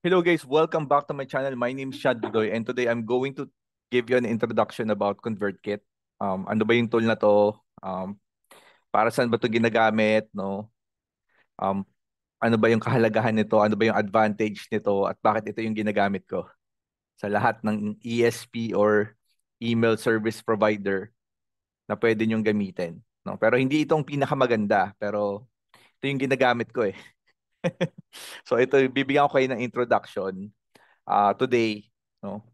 Hello guys, welcome back to my channel. My name is Shad Dudoy and today I'm going to give you an introduction about ConvertKit. Um, ano ba yung tool na to? Um, para saan ba to ginagamit? No? Um, ano ba yung kahalagahan nito? Ano ba yung advantage nito? At bakit ito yung ginagamit ko? Sa lahat ng ESP or email service provider na pwede nyong gamitin. No? Pero hindi itong pinakamaganda. Pero ito yung ginagamit ko eh. so ito, bibigyan ko kayo ng introduction uh, today, no?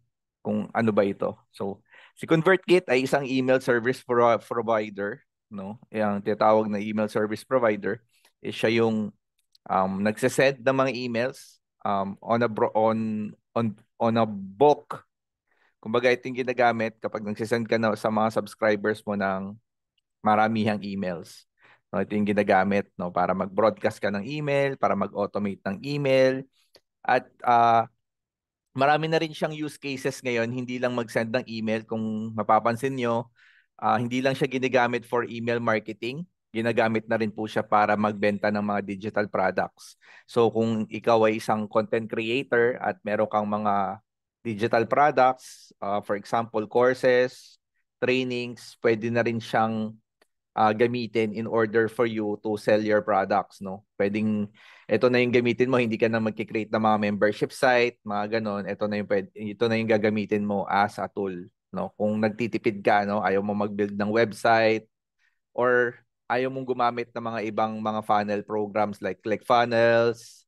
Kung ano ba ito. So, si ConvertKit ay isang email service pro- provider, no? Yung tinatawag na email service provider is siya yung um, nagsesend ng mga emails um, on a bro- on on on a bulk. Kumbaga ito yung ginagamit kapag nagsesend ka na sa mga subscribers mo ng maramihang emails. No, ito yung ginagamit no, para mag-broadcast ka ng email, para mag-automate ng email. At uh, marami na rin siyang use cases ngayon, hindi lang mag-send ng email. Kung mapapansin nyo, uh, hindi lang siya ginagamit for email marketing. Ginagamit na rin po siya para magbenta ng mga digital products. So kung ikaw ay isang content creator at meron kang mga digital products, uh, for example, courses, trainings, pwede na rin siyang uh, gamitin in order for you to sell your products, no? Pwedeng ito na yung gamitin mo, hindi ka na magki-create ng mga membership site, mga ganon. Ito na yung pwede, ito na yung gagamitin mo as a tool, no? Kung nagtitipid ka, no, ayaw mo mag-build ng website or ayaw mong gumamit ng mga ibang mga funnel programs like ClickFunnels,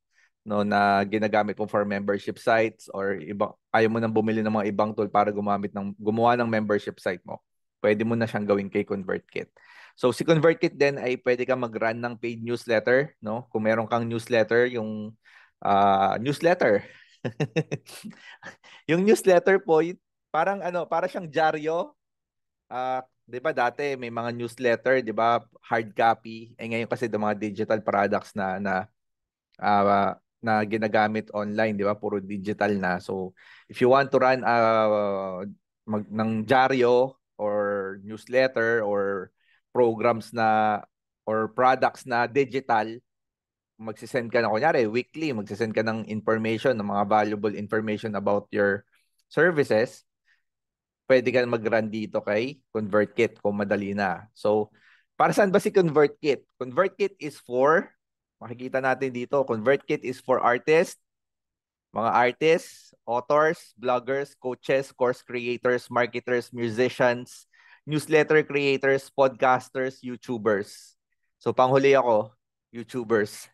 no, na ginagamit mo for membership sites or iba ayaw mo nang bumili ng mga ibang tool para gumamit ng gumawa ng membership site mo. Pwede mo na siyang gawin kay ConvertKit. So si ConvertKit din ay pwede kang mag-run ng paid newsletter, no? Kung meron kang newsletter, yung uh, newsletter. yung newsletter po, parang ano, para siyang dyaryo. Uh, 'di ba dati may mga newsletter, 'di ba, hard copy. Eh ngayon kasi the mga digital products na na uh, na ginagamit online, 'di ba? Puro digital na. So if you want to run uh, mag, ng dyaryo or newsletter or programs na or products na digital, magsisend ka na, kunyari, weekly, magsisend ka ng information, ng mga valuable information about your services, pwede ka mag-run dito kay ConvertKit kung madali na. So, para saan ba si ConvertKit? ConvertKit is for, makikita natin dito, ConvertKit is for artists, mga artists, authors, bloggers, coaches, course creators, marketers, musicians, newsletter creators, podcasters, YouTubers. So panghuli ako, YouTubers.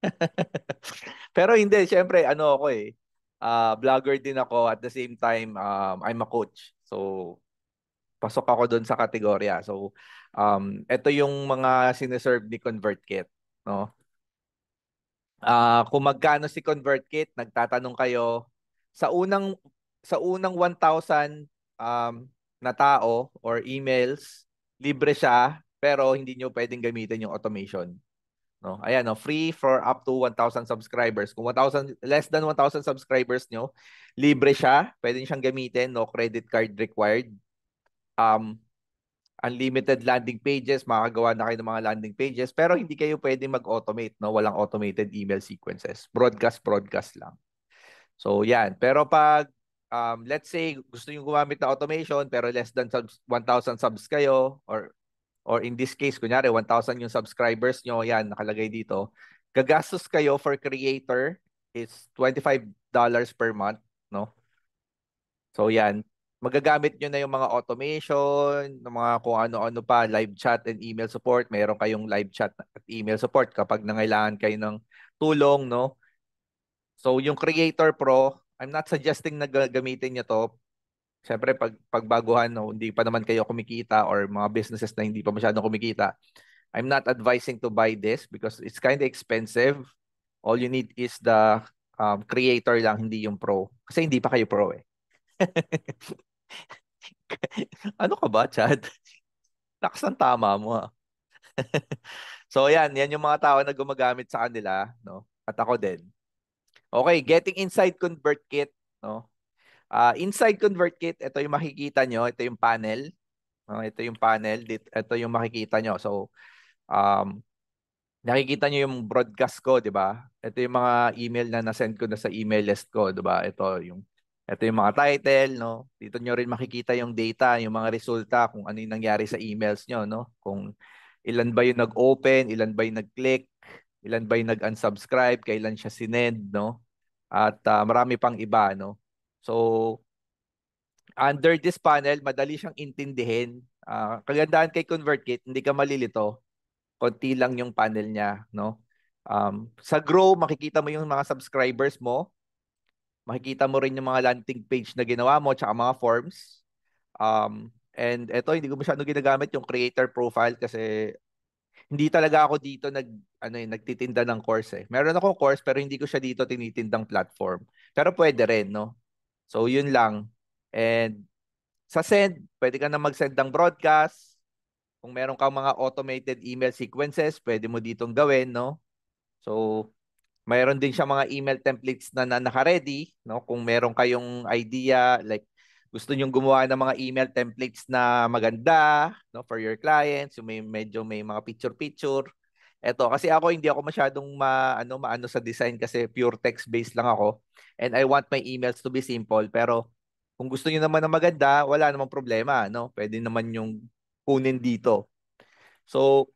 Pero hindi, syempre, ano ako eh, uh, vlogger din ako at the same time, um, I'm a coach. So, pasok ako doon sa kategorya. So, um, ito yung mga sineserve ni ConvertKit. No? Uh, kung magkano si ConvertKit, nagtatanong kayo, sa unang sa unang 1,000 um, na tao or emails, libre siya, pero hindi nyo pwedeng gamitin yung automation. No? Ayan, no? free for up to 1,000 subscribers. Kung 1,000, less than 1,000 subscribers nyo, libre siya. Pwede siyang gamitin. No credit card required. Um, unlimited landing pages, makakagawa na kayo ng mga landing pages, pero hindi kayo pwede mag-automate, no? Walang automated email sequences. Broadcast, broadcast lang. So, yan. Pero pag um, let's say gusto niyo gumamit ng automation pero less than subs, 1,000 subs kayo or or in this case kunyari 1,000 yung subscribers nyo, yan nakalagay dito. Gagastos kayo for creator is $25 per month, no? So yan, magagamit nyo na yung mga automation, ng mga kung ano-ano pa, live chat and email support. Meron kayong live chat at email support kapag nangailangan kayo ng tulong, no? So yung Creator Pro, I'm not suggesting na gamitin niyo to. Siyempre, pag, pagbaguhan, no, hindi pa naman kayo kumikita or mga businesses na hindi pa masyadong kumikita, I'm not advising to buy this because it's kind of expensive. All you need is the um, creator lang, hindi yung pro. Kasi hindi pa kayo pro eh. ano ka ba, Chad? Lakas ng tama mo so yan, yan yung mga tao na gumagamit sa kanila, no? At ako din. Okay, getting inside ConvertKit, no? Uh, inside ConvertKit, ito yung makikita nyo, ito yung panel. No? Ito yung panel, ito yung makikita nyo. So, um, nakikita nyo yung broadcast ko, di ba? Ito yung mga email na nasend ko na sa email list ko, di ba? Ito yung ito yung mga title, no? Dito nyo rin makikita yung data, yung mga resulta, kung ano yung nangyari sa emails nyo, no? Kung ilan ba yung nag-open, ilan ba yung nag-click, ilan ba yung nag-unsubscribe, kailan siya sinend, no? At uh, marami pang iba, no? So, under this panel, madali siyang intindihin. Uh, kagandahan kay ConvertKit, hindi ka malilito konti lang yung panel niya, no? Um, sa Grow, makikita mo yung mga subscribers mo. Makikita mo rin yung mga landing page na ginawa mo tsaka mga forms. Um, and ito, hindi ko masyadong ginagamit yung creator profile kasi hindi talaga ako dito nag ano eh, nagtitinda ng course eh. Meron ako course pero hindi ko siya dito tinitindang platform. Pero pwede rin, no? So yun lang. And sa send, pwede ka na mag-send ng broadcast, kung meron kang mga automated email sequences, pwede mo ditong gawin, no? So, mayroon din siya mga email templates na, na naka-ready, no? Kung meron kayong idea, like gusto niyo gumawa ng mga email templates na maganda, no, for your clients, yung may medyo may mga picture-picture. Ito, kasi ako hindi ako masyadong ma, ano, maano sa design kasi pure text-based lang ako. And I want my emails to be simple. Pero kung gusto niyo naman ng maganda, wala namang problema, no? Pwede naman yung kunin dito. So,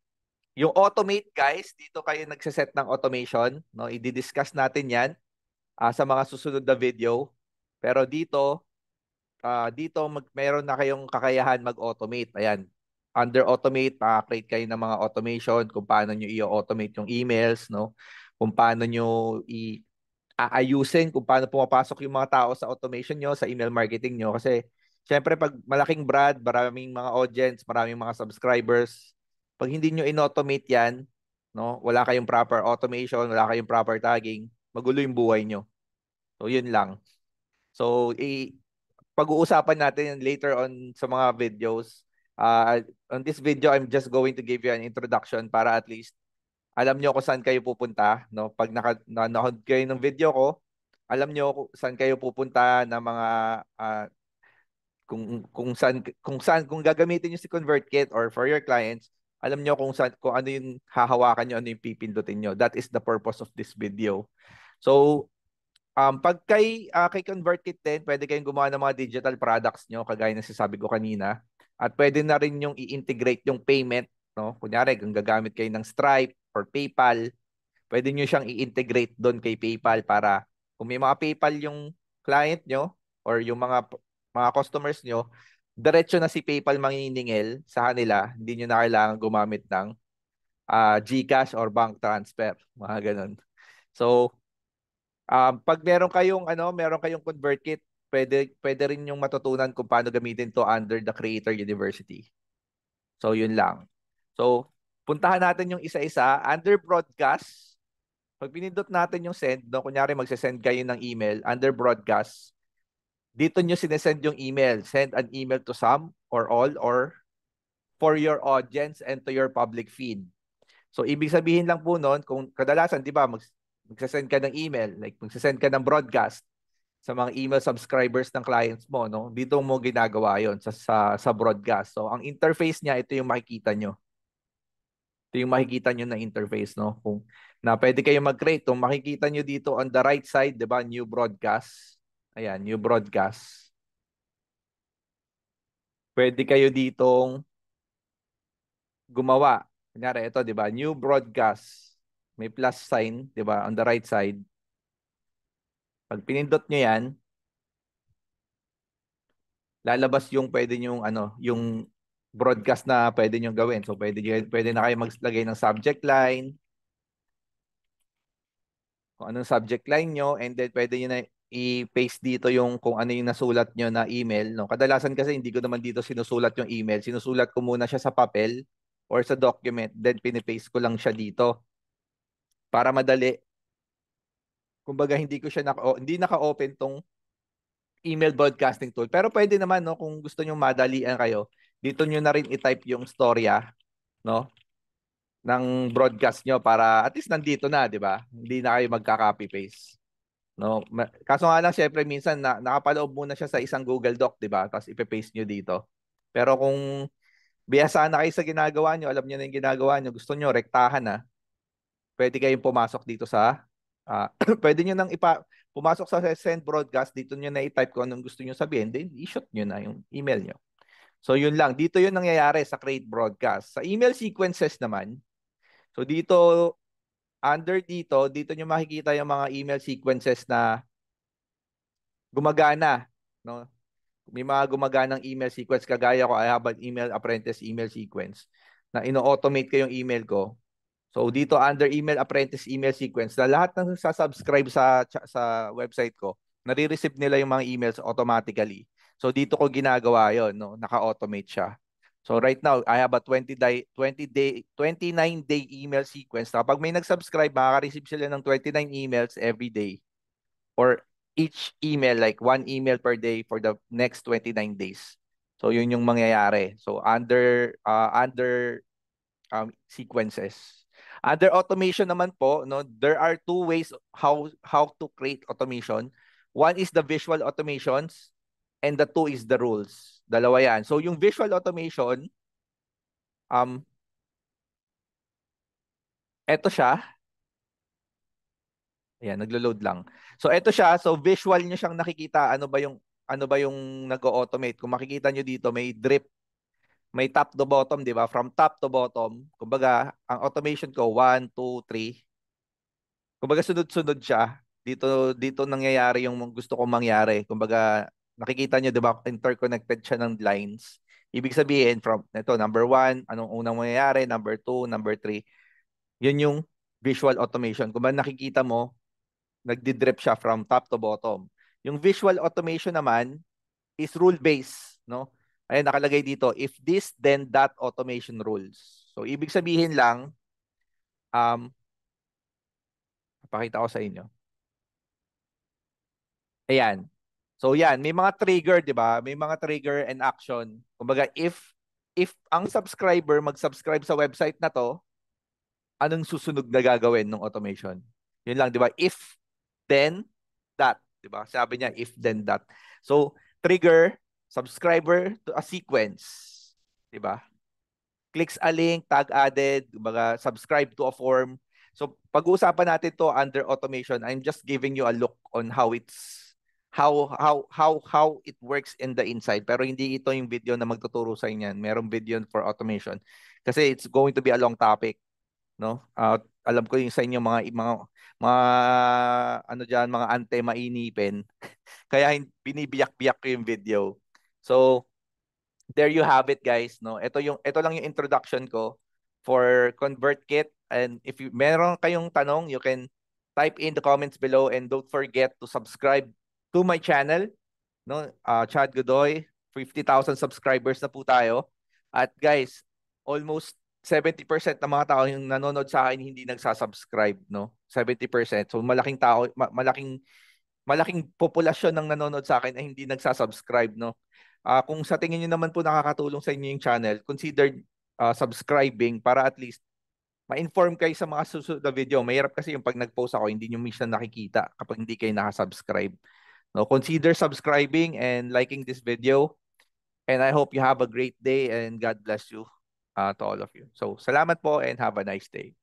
yung automate guys, dito kayo nagse-set ng automation, no? I-discuss natin 'yan uh, sa mga susunod na video. Pero dito, uh, dito mag meron na kayong kakayahan mag-automate. Ayan. Under automate, uh, create kayo ng mga automation kung paano niyo i-automate yung emails, no? Kung paano niyo i aayusin kung paano pumapasok yung mga tao sa automation nyo, sa email marketing nyo. Kasi Siyempre, pag malaking brand, maraming mga audience, maraming mga subscribers, pag hindi nyo in-automate yan, no, wala kayong proper automation, wala kayong proper tagging, magulo yung buhay nyo. So, yun lang. So, i- pag-uusapan natin later on sa mga videos. Uh, on this video, I'm just going to give you an introduction para at least alam nyo kung saan kayo pupunta. No? Pag nanood kayo ng video ko, alam nyo kung saan kayo pupunta ng mga uh, kung kung saan kung saan kung gagamitin niyo si ConvertKit or for your clients, alam niyo kung saan kung ano yung hahawakan niyo, ano yung pipindutin niyo. That is the purpose of this video. So, um pag kay uh, kay ConvertKit din, pwede kayong gumawa ng mga digital products niyo kagaya ng sinasabi ko kanina. At pwede na rin yung i-integrate yung payment, no? Kunyari, kung gagamit kayo ng Stripe or PayPal, pwede niyo siyang i-integrate doon kay PayPal para kung may mga PayPal yung client nyo or yung mga mga customers nyo, diretso na si PayPal manginingil sa kanila, hindi nyo na kailangan gumamit ng uh, GCash or bank transfer, mga ganun. So, um, pag meron kayong ano, meron kayong ConvertKit, pwede pwede rin yung matutunan kung paano gamitin to under the Creator University. So, yun lang. So, puntahan natin yung isa-isa. Under broadcast, pag pinindot natin yung send, no, kunyari magse-send kayo ng email, under broadcast, dito nyo sinesend yung email. Send an email to some or all or for your audience and to your public feed. So, ibig sabihin lang po noon, kung kadalasan, di ba, mag, magsasend ka ng email, like magsasend ka ng broadcast sa mga email subscribers ng clients mo, no? Dito mo ginagawa yon sa, sa, sa broadcast. So, ang interface niya, ito yung makikita nyo. Ito yung makikita nyo na interface, no? Kung na pwede kayo mag-create. Kung makikita nyo dito on the right side, di ba, new broadcast Ayan, new broadcast. Pwede kayo ditong gumawa. Kunyari, ito, di ba? New broadcast. May plus sign, di ba? On the right side. Pag pinindot nyo yan, lalabas yung pwede nyo, ano, yung broadcast na pwede nyo gawin. So, pwede, pwede na kayo maglagay ng subject line, kung anong subject line nyo, and then pwede nyo na i-paste dito yung kung ano yung nasulat nyo na email. No? Kadalasan kasi hindi ko naman dito sinusulat yung email. Sinusulat ko muna siya sa papel or sa document. Then pinipaste ko lang siya dito. Para madali. Kumbaga hindi ko siya naka, hindi naka-open tong email broadcasting tool. Pero pwede naman no kung gusto niyo madalian kayo, dito niyo na rin i-type yung storya, no? ng broadcast nyo para at least nandito na, di ba? Hindi na kayo magka-copy paste. No, kaso nga lang syempre minsan na, nakapaloob muna siya sa isang Google Doc, 'di ba? Tapos ipe-paste niyo dito. Pero kung biyasa na kayo sa ginagawa niyo, alam niyo na 'yung ginagawa niyo, gusto niyo rektahan na. Pwede kayong pumasok dito sa uh, pwede niyo nang ipa pumasok sa send broadcast dito niyo na i-type kung anong gusto niyo sabihin then i-shoot niyo na yung email niyo. So yun lang, dito yun nangyayari sa create broadcast. Sa email sequences naman, so dito under dito, dito niyo makikita yung mga email sequences na gumagana, no? May mga gumaganang email sequence kagaya ko, I have an email apprentice email sequence na ino-automate ko yung email ko. So dito under email apprentice email sequence na lahat ng sa-subscribe sa sa website ko, nare-receive nila yung mga emails automatically. So dito ko ginagawa 'yon, no? Naka-automate siya. So right now, I have a 20 day 20 day 29 day email sequence. Kapag may nag-subscribe, makaka-receive sila ng 29 emails every day or each email like one email per day for the next 29 days. So yun yung mangyayari. So under uh, under um, sequences. Under automation naman po, no, there are two ways how how to create automation. One is the visual automations and the two is the rules. Dalawa yan. So yung visual automation, um, eto siya. Ayan, naglo-load lang. So eto siya, so visual niyo siyang nakikita ano ba yung ano ba yung nag-automate. Kung makikita niyo dito, may drip may top to bottom, di ba? From top to bottom, kumbaga, ang automation ko, 1, 2, 3. Kumbaga, sunod-sunod siya. Dito, dito nangyayari yung gusto kong mangyari. Kumbaga, nakikita nyo, di ba, interconnected siya ng lines. Ibig sabihin, from, ito, number 1, anong unang mangyayari, number 2, number 3. Yun yung visual automation. Kung ba nakikita mo, nagdi-drip siya from top to bottom. Yung visual automation naman is rule-based, no? Ayan, nakalagay dito, if this, then that automation rules. So, ibig sabihin lang, um, pakita ko sa inyo. Ayan. So, yan, may mga trigger, di ba? May mga trigger and action. Kumbaga, if, if ang subscriber mag-subscribe sa website na to, anong susunod na gagawin ng automation? Yun lang, di ba? If, then, that. Di ba? Sabi niya, if, then, that. So, trigger, subscriber to a sequence. Diba? Clicks a link, tag added, mga subscribe to a form. So pag-uusapan natin to under automation. I'm just giving you a look on how it's how how how how it works in the inside. Pero hindi ito yung video na magtuturo sa inyo. Merong video for automation kasi it's going to be a long topic, no? Uh, alam ko yung sa inyo mga mga mga ano diyan, mga ante mainipin. Kaya binibiyak-biyak ko yung video. So, there you have it guys, no? Ito yung ito lang yung introduction ko for ConvertKit and if you meron kayong tanong, you can type in the comments below and don't forget to subscribe to my channel, no? Uh, Chad Godoy, 50,000 subscribers na po tayo. At guys, almost 70% ng mga tao yung nanonood sa akin hindi nagsasubscribe, no? 70%. So malaking tao, ma- malaking malaking populasyon ng nanonood sa akin ay hindi nagsasubscribe, no? Uh, kung sa tingin niyo naman po nakakatulong sa inyo yung channel, consider uh, subscribing para at least ma-inform kayo sa mga susunod na video. Mahirap kasi yung pag nag-post ako, hindi nyo minsan nakikita kapag hindi kayo nakasubscribe. No, consider subscribing and liking this video. And I hope you have a great day and God bless you uh, to all of you. So, salamat po and have a nice day.